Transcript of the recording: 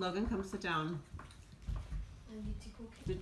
Logan, come sit down. Did-